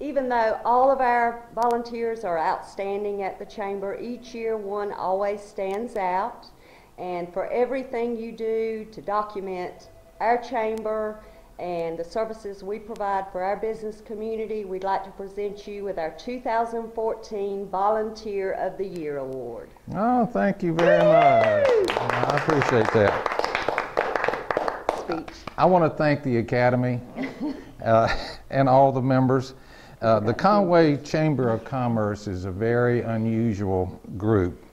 know, all of our volunteers are outstanding at the chamber. Each year, one always stands out. And for everything you do to document our chamber and the services we provide for our business community, we'd like to present you with our 2014 Volunteer of the Year Award. Oh, thank you very much. I appreciate that. Speech. I want to thank the Academy uh, and all the members. Uh, the Conway Chamber of Commerce is a very unusual group,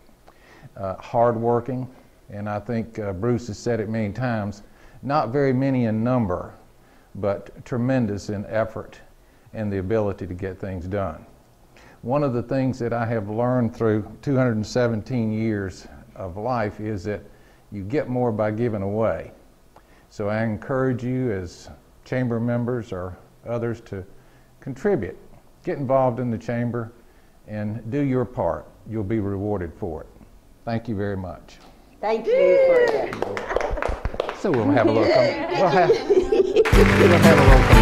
uh, hardworking, and I think uh, Bruce has said it many times, not very many in number, but tremendous in effort and the ability to get things done. One of the things that I have learned through 217 years of life is that you get more by giving away. So I encourage you as chamber members or others to contribute. Get involved in the chamber and do your part. You'll be rewarded for it. Thank you very much. Thank you for that. So we'll have a little, we'll have, we'll have a little commotion. Thank you.